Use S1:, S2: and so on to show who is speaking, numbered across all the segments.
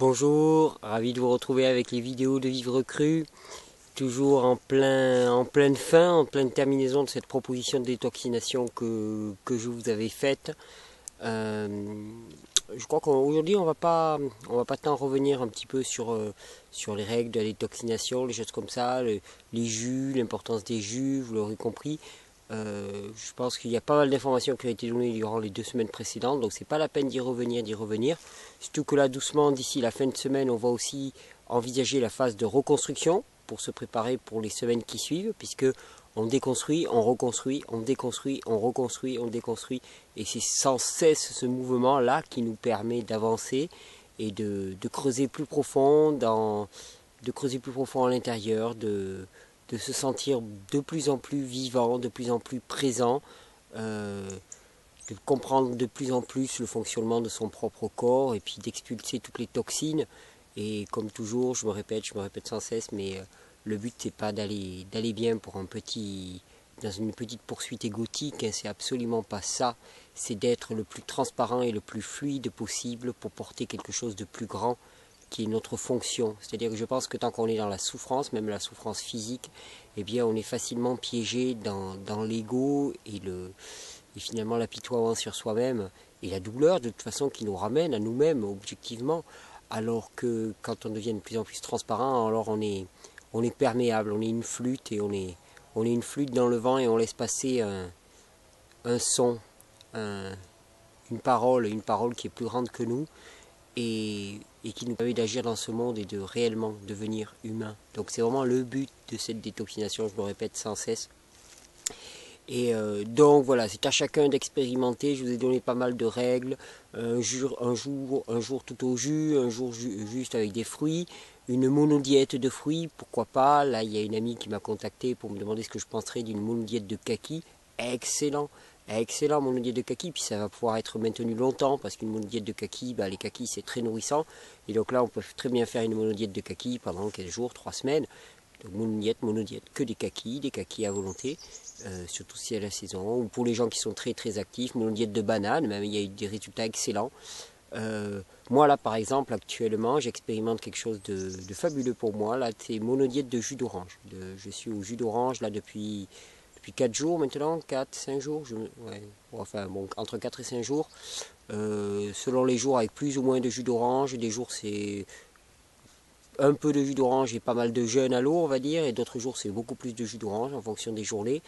S1: Bonjour, ravi de vous retrouver avec les vidéos de Vivre Cru. Toujours en, plein, en pleine fin, en pleine terminaison de cette proposition de détoxination que, je vous avais faite. Euh, je crois qu'aujourd'hui on va pas on va pas tant revenir un petit peu sur, euh, sur les règles de la détoxination, les choses comme ça, les jus, l'importance des jus, vous l'aurez compris. Euh, je pense qu'il y a pas mal d'informations qui ont été données durant les deux semaines précédentes, donc c'est pas la peine d'y revenir, d'y revenir. Surtout que là, doucement, d'ici la fin de semaine, on va aussi envisager la phase de reconstruction pour se préparer pour les semaines qui suivent, puisque on déconstruit, on reconstruit, on déconstruit, on reconstruit, on déconstruit, et c'est sans cesse ce mouvement-là qui nous permet d'avancer et de, creuser plus profond, dans, de creuser plus profond à l'intérieur, de se sentir de plus en plus vivant, de plus en plus présent, euh, de comprendre de plus en plus le fonctionnement de son propre corps et puis d'expulser toutes les toxines. Et comme toujours, je me répète, je me répète sans cesse, mais euh, le but c'est pas d'aller d'aller bien pour un petit dans une petite poursuite égotique, hein, c'est absolument pas ça. C'est d'être le plus transparent et le plus fluide possible pour porter quelque chose de plus grand qui est notre fonction. C'est-à-dire que je pense que tant qu'on est dans la souffrance, même la souffrance physique, eh bien on est facilement piégé dans, l'ego et, le, et finalement l'apitoiement sur soi-même et la douleur de toute façon qui nous ramène à nous-mêmes objectivement. Alors que quand on devient de plus en plus transparent, alors on est, on est perméable, on est une flûte et on est, on est une flûte dans le vent et on laisse passer un, un son, une parole, une parole qui est plus grande que nous et, qui nous permet d'agir dans ce monde et de réellement devenir humain. Donc c'est vraiment le but de cette détoxination, je me répète sans cesse. Et euh, donc voilà, c'est à chacun d'expérimenter. Je vous ai donné pas mal de règles. Un jour, un jour, un jour tout au jus, un jour juste avec des fruits, une monodiète de fruits, pourquoi pas. Là, il y a une amie qui m'a contacté pour me demander ce que je penserais d'une monodiète de kaki. Excellent excellent monodiète de kaki, puis ça va pouvoir être maintenu longtemps, parce qu'une monodiète de kaki, bah, les kakis c'est très nourrissant, et donc là on peut très bien faire une monodiète de kaki pendant 15 jours, 3 semaines, donc monodiète, monodiète, que des kakis, des kakis à volonté, euh, surtout si à la saison, ou pour les gens qui sont très très actifs, monodiète de banane, même il y a eu des résultats excellents. Euh, moi là par exemple actuellement j'expérimente quelque chose de, fabuleux pour moi, là c'est monodiète de jus d'orange, je suis au jus d'orange là depuis depuis 4 jours maintenant, 4, 5 jours, je, enfin bon, entre 4 et 5 jours, euh, selon les jours avec plus ou moins de jus d'orange, des jours c'est un peu de jus d'orange et pas mal de jeûne à l'eau on va dire, et d'autres jours c'est beaucoup plus de jus d'orange en fonction des journées.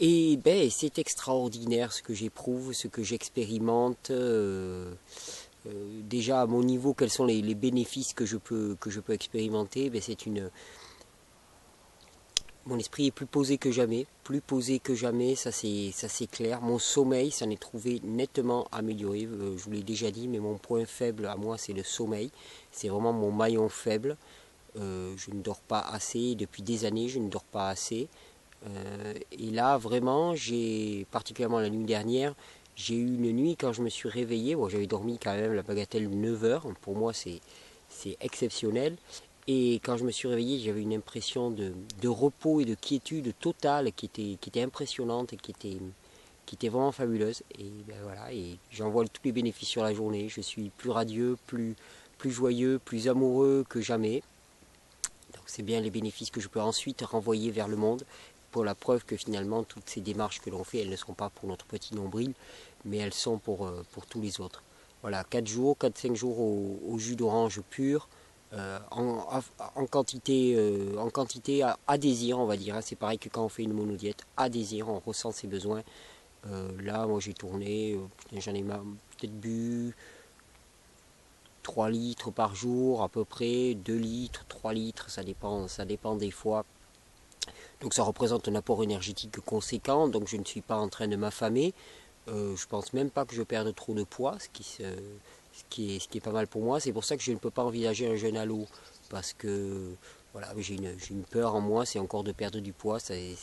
S1: Et ben c'est extraordinaire ce que j'éprouve, ce que j'expérimente. Euh, euh, déjà à mon niveau, quels sont les, bénéfices que je peux, que je peux expérimenter ben, C'est une, mon esprit est plus posé que jamais, plus posé que jamais, ça c'est clair. Mon sommeil s'en est trouvé nettement amélioré, euh, je vous l'ai déjà dit, mais mon point faible à moi c'est le sommeil. C'est vraiment mon maillon faible. Euh, je ne dors pas assez, depuis des années je ne dors pas assez. Euh, et là vraiment, j'ai particulièrement la nuit dernière, j'ai eu une nuit quand je me suis réveillé, j'avais dormi quand même la bagatelle 9 heures, pour moi c'est exceptionnel. Et quand je me suis réveillé, j'avais une impression de, repos et de quiétude totale qui était, qui était impressionnante et qui était, qui était vraiment fabuleuse. Et ben voilà, et tous les bénéfices sur la journée. Je suis plus radieux, plus, plus joyeux, plus amoureux que jamais. Donc c'est bien les bénéfices que je peux ensuite renvoyer vers le monde pour la preuve que finalement toutes ces démarches que l'on fait, elles ne sont pas pour notre petit nombril, mais elles sont pour, euh, pour tous les autres. Voilà, 4 jours, 4-5 jours au jus d'orange pur, euh, en, quantité, euh, à, désir, on va dire. Hein. C'est pareil que quand on fait une monodiète, à désir, on ressent ses besoins. Euh, là, moi j'ai tourné, j'en ai peut-être bu 3 litres par jour à peu près, 2 litres, 3 litres, ça dépend, ça dépend des fois. Donc ça représente un apport énergétique conséquent, donc je ne suis pas en train de m'affamer. je pense même pas que je perde trop de poids, ce qui, se, ce qui est, pas mal pour moi. C'est pour ça que je ne peux pas envisager un jeûne à l'eau, parce que j'ai une, peur en moi, c'est encore de perdre du poids, c'est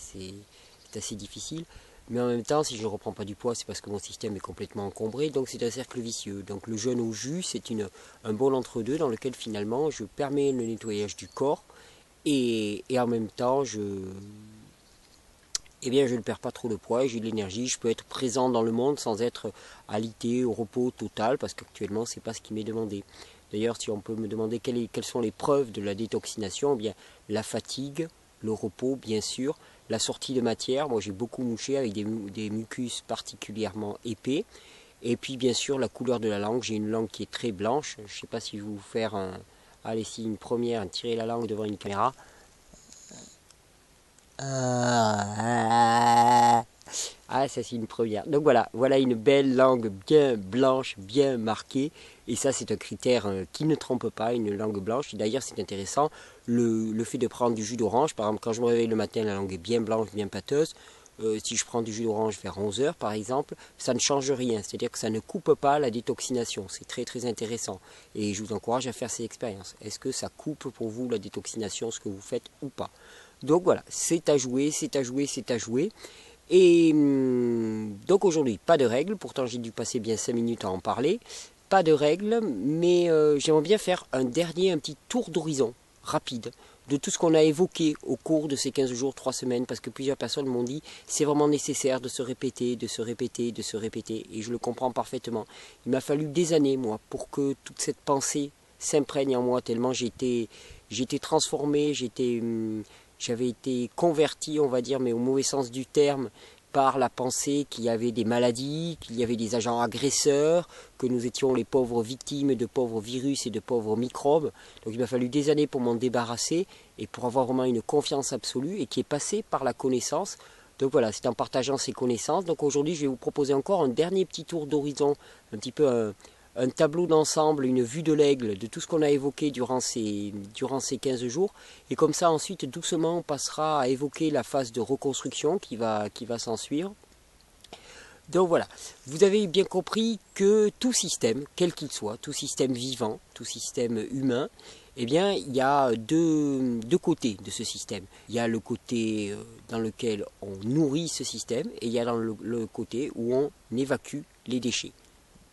S1: assez difficile. Mais en même temps, si je ne reprends pas du poids, c'est parce que mon système est complètement encombré, donc c'est un cercle vicieux. Donc le jeûne au jus, c'est un bol entre deux dans lequel finalement je permets le nettoyage du corps et en même temps je, eh bien je ne perds pas trop de poids, j'ai de l'énergie, je peux être présent dans le monde sans être alité au repos total, parce qu'actuellement c'est pas ce qui m'est demandé. D'ailleurs, si on peut me demander quelles, sont les preuves de la détoxination, eh bien la fatigue, le repos, bien sûr, la sortie de matière. Moi, j'ai beaucoup mouché avec des, mucus particulièrement épais. Et puis, bien sûr, la couleur de la langue. J'ai une langue qui est très blanche. Je ne sais pas si je vais vous faire. Allez, une première, tirer la langue devant une caméra. Ah, ça c'est une première. Donc voilà, voilà une belle langue bien blanche, bien marquée. Et ça c'est un critère euh, qui ne trompe pas, une langue blanche. D'ailleurs c'est intéressant, le, fait de prendre du jus d'orange, par exemple quand je me réveille le matin, la langue est bien blanche, bien pâteuse. Euh, si je prends du jus d'orange vers 11h par exemple, ça ne change rien, c'est-à-dire que ça ne coupe pas la détoxination, c'est très très intéressant et je vous encourage à faire ces expériences. Est-ce que ça coupe pour vous la détoxination, ce que vous faites ou pas? Donc voilà, c'est à jouer, c'est à jouer, c'est à jouer. Et hum, donc aujourd'hui, pas de règles, pourtant j'ai dû passer bien 5 minutes à en parler. Pas de règles, mais euh, j'aimerais bien faire un dernier, un petit tour d'horizon rapide de tout ce qu'on a évoqué au cours de ces 15 jours, 3 semaines, parce que plusieurs personnes m'ont dit c'est vraiment nécessaire de se répéter, de se répéter, de se répéter, et je le comprends parfaitement. Il m'a fallu des années, moi, pour que toute cette pensée s'imprègne en moi, tellement j'étais, transformé, j'étais, hum, j'avais été converti, on va dire, mais au mauvais sens du terme, par la pensée qu'il y avait des maladies, qu'il y avait des agents agresseurs, que nous étions les pauvres victimes de pauvres virus et de pauvres microbes. Donc il m'a fallu des années pour m'en débarrasser et pour avoir vraiment une confiance absolue et qui est passée par la connaissance. Donc voilà, c'est en partageant ces connaissances. Donc aujourd'hui, je vais vous proposer encore un dernier petit tour d'horizon, un petit peu un, un tableau d'ensemble, une vue de l'aigle de tout ce qu'on a évoqué durant ces, durant ces 15 jours. Et comme ça, ensuite, doucement, on passera à évoquer la phase de reconstruction qui va, qui s'en. Donc voilà, vous avez bien compris que tout système, quel qu'il soit, tout système vivant, tout système humain, eh bien, il y a deux, côtés de ce système. Il y a le côté euh, dans lequel on nourrit ce système et il y a le côté où on évacue les déchets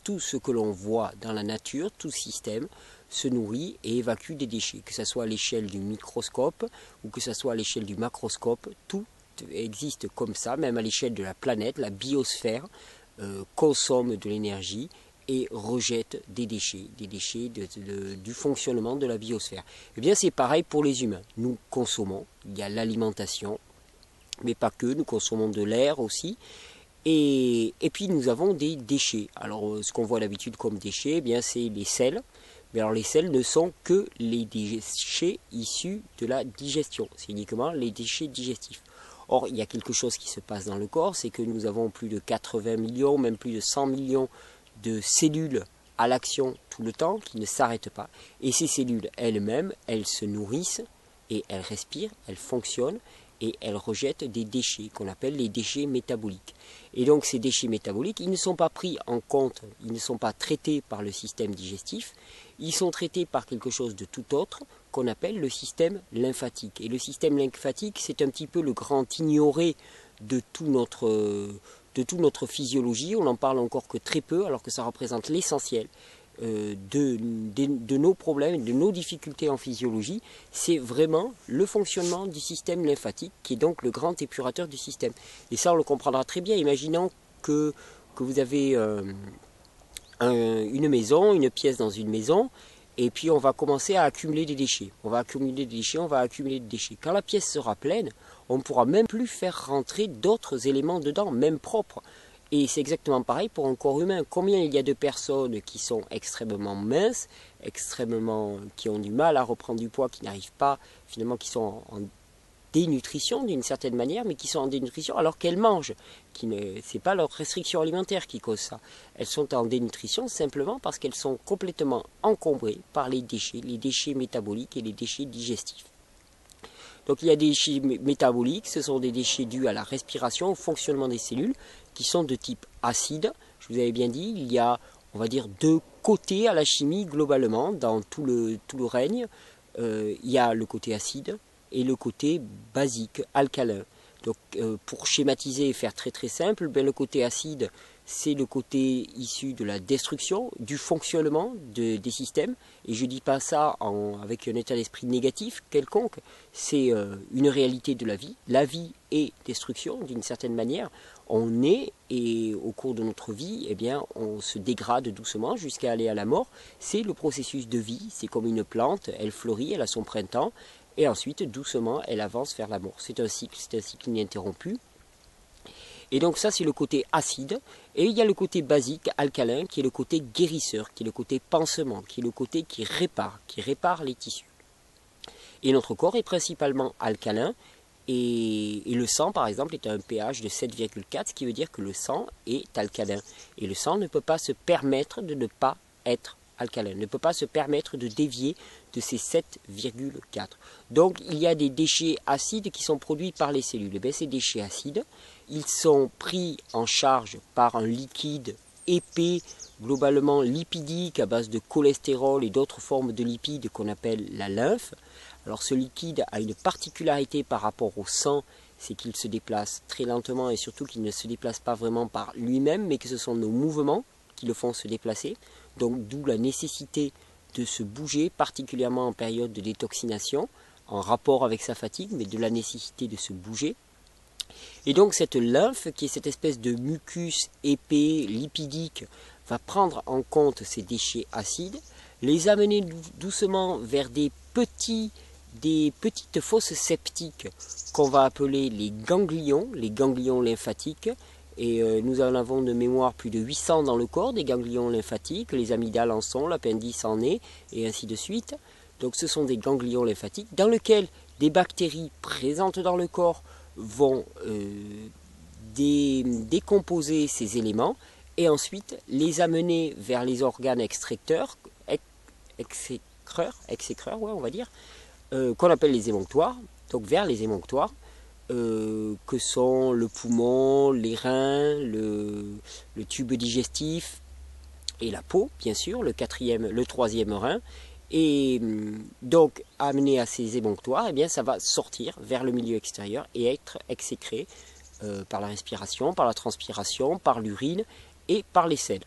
S1: tout ce que l'on voit dans la nature, tout système, se nourrit et évacue des déchets, que ce soit à l'échelle du microscope ou que ce soit à l'échelle du macroscope, tout existe comme ça, même à l'échelle de la planète, la biosphère euh, consomme de l'énergie et rejette des déchets, des déchets du fonctionnement de la biosphère. Eh bien c'est pareil pour les humains. Nous consommons, il y a l'alimentation, mais pas que, nous consommons de l'air aussi, et, puis nous avons des déchets. Alors euh, ce qu'on voit d'habitude comme déchets, eh bien c'est les sels. Mais alors les sels ne sont que les déchets issus de la digestion. C'est uniquement les déchets digestifs. Or, il y a quelque chose qui se passe dans le corps, c'est que nous avons plus de 80 millions, même plus de 100 millions de cellules à l'action tout le temps, qui ne s'arrêtent pas. Et ces cellules elles-mêmes, elles se nourrissent et elles respirent, elles fonctionnent et elles rejettent des déchets qu'on appelle les déchets métaboliques. Et donc ces déchets métaboliques, ils ne sont pas pris en compte, ils ne sont pas traités par le système digestif, ils sont traités par quelque chose de tout autre qu'on appelle le système lymphatique. Et le système lymphatique, c'est un petit peu le grand ignoré de tout notre de toute notre physiologie, on n'en parle encore que très peu alors que ça représente l'essentiel. Euh, de, nos problèmes, de nos difficultés en physiologie, c'est vraiment le fonctionnement du système lymphatique qui est donc le grand épurateur du système. Et ça, on le comprendra très bien. Imaginons que, que vous avez euh, une maison, une pièce dans une maison, et puis on va commencer à accumuler des déchets. On va accumuler des déchets, on va accumuler des déchets. Quand la pièce sera pleine, on ne pourra même plus faire rentrer d'autres éléments dedans, même propres. Et c'est exactement pareil pour un corps humain. Combien il y a de personnes qui sont extrêmement minces, extrêmement, qui ont du mal à reprendre du poids, qui n'arrivent pas, finalement, qui sont en, dénutrition d'une certaine manière, mais qui sont en dénutrition alors qu'elles mangent. Ce n'est pas leur restriction alimentaire qui cause ça. Elles sont en dénutrition simplement parce qu'elles sont complètement encombrées par les déchets, les déchets métaboliques et les déchets digestifs. Donc il y a des déchets métaboliques, ce sont des déchets dus à la respiration, au fonctionnement des cellules, qui sont de type acide. Je vous avais bien dit, il y a, on va dire, deux côtés à la chimie globalement dans tout le, tout règne. Euh, il y a le côté acide et le côté basique, alcalin. Donc euh, pour schématiser et faire très très simple, ben, le côté acide, c'est le côté issu de la destruction, du fonctionnement des systèmes. Et je ne dis pas ça avec un état d'esprit négatif quelconque, c'est euh, une réalité de la vie. La vie est destruction d'une certaine manière. on est et au cours de notre vie, eh bien, on se dégrade doucement jusqu'à aller à la mort. C'est le processus de vie, c'est comme une plante, elle fleurit, elle a son printemps, et ensuite, doucement, elle avance vers la mort. C'est un cycle, c'est un cycle ininterrompu. Et donc ça, c'est le côté acide. Et il y a le côté basique, alcalin, qui est le côté guérisseur, qui est le côté pansement, qui est le côté qui répare, qui répare les tissus. Et notre corps est principalement alcalin, et, le sang, par exemple, est à un pH de 7,4, ce qui veut dire que le sang est alcalin. Et le sang ne peut pas se permettre de ne pas être alcalin, ne peut pas se permettre de dévier de ces 7,4. Donc il y a des déchets acides qui sont produits par les cellules. Et eh bien, ces déchets acides, ils sont pris en charge par un liquide épais, globalement lipidique à base de cholestérol et d'autres formes de lipides qu'on appelle la lymphe. Alors ce liquide a une particularité par rapport au sang, c'est qu'il se déplace très lentement et surtout qu'il ne se déplace pas vraiment par lui-même, mais que ce sont nos mouvements qui le font se déplacer. Donc d'où la nécessité de se bouger, particulièrement en période de détoxination, en rapport avec sa fatigue, mais de la nécessité de se bouger. Et donc cette lymphe, qui est cette espèce de mucus épais, lipidique, va prendre en compte ces déchets acides, les amener doucement vers des petits des petites fosses septiques qu'on va appeler les ganglions, les ganglions lymphatiques. Et euh, nous en avons de mémoire plus de 800 dans le corps, des ganglions lymphatiques, les amygdales en sont, l'appendice en est, et ainsi de suite. Donc ce sont des ganglions lymphatiques dans lesquels des bactéries présentes dans le corps vont euh, décomposer ces éléments et ensuite les amener vers les organes exécreurs ouais, on va dire, euh, qu'on appelle les émonctoires, donc vers les émonctoires, euh, que sont le poumon, les reins, le, tube digestif et la peau, bien sûr, le quatrième, le troisième rein. Et hum, donc, amené à ces émonctoires, eh bien, ça va sortir vers le milieu extérieur et être exécré euh, par la respiration, par la transpiration, par l'urine et par les selles.